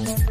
Yeah.